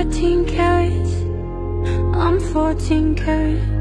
14 carats, I'm 14 carats.